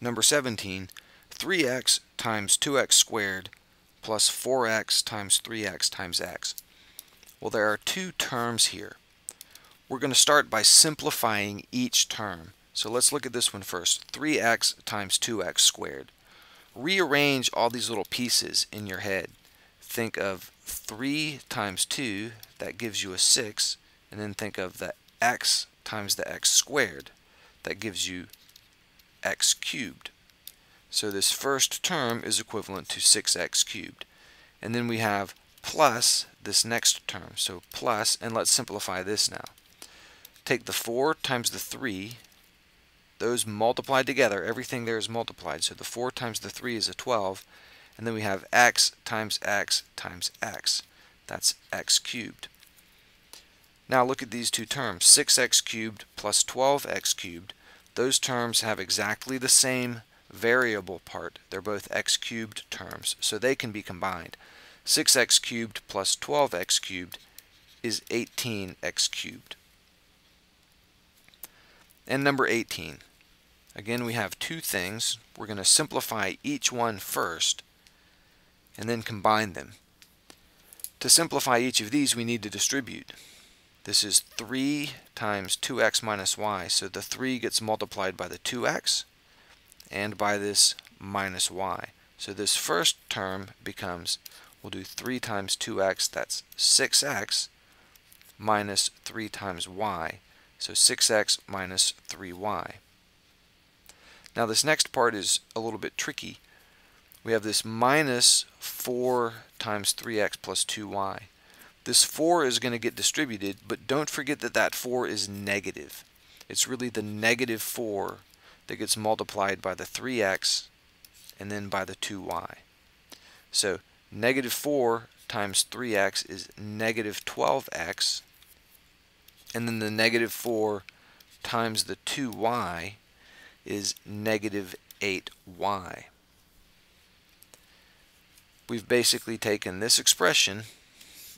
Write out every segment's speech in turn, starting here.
Number 17, 3x times 2x squared plus 4x times 3x times x. Well, there are two terms here. We're going to start by simplifying each term. So let's look at this one first. 3x times 2x squared. Rearrange all these little pieces in your head. Think of 3 times 2, that gives you a 6, and then think of the x times the x squared, that gives you x cubed. So this first term is equivalent to 6x cubed. And then we have plus this next term. So plus, and let's simplify this now. Take the 4 times the 3, those multiplied together, everything there is multiplied. So the 4 times the 3 is a 12, and then we have x times x times x. That's x cubed. Now look at these two terms, 6x cubed plus 12x cubed. Those terms have exactly the same variable part. They're both x cubed terms, so they can be combined. 6x cubed plus 12x cubed is 18x cubed. And number 18. Again, we have two things. We're going to simplify each one first and then combine them. To simplify each of these, we need to distribute. This is 3 times 2x minus y, so the 3 gets multiplied by the 2x and by this minus y. So this first term becomes, we'll do 3 times 2x, that's 6x, minus 3 times y. So 6x minus 3y. Now this next part is a little bit tricky. We have this minus 4 times 3x plus 2y. This 4 is going to get distributed, but don't forget that that 4 is negative. It's really the negative 4 that gets multiplied by the 3x and then by the 2y. So negative 4 times 3x is negative 12x and then the negative 4 times the 2y is negative 8y. We've basically taken this expression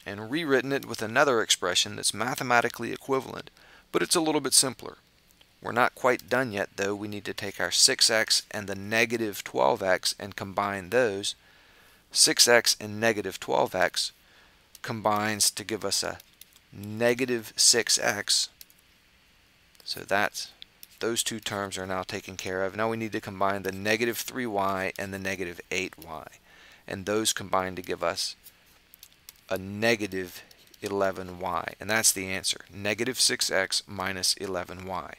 and rewritten it with another expression that's mathematically equivalent, but it's a little bit simpler. We're not quite done yet though. We need to take our 6x and the negative 12x and combine those. 6x and negative 12x combines to give us a negative 6x. So that's those two terms are now taken care of. Now we need to combine the negative 3y and the negative 8y. And those combine to give us a negative 11y. And that's the answer, negative 6x minus 11y.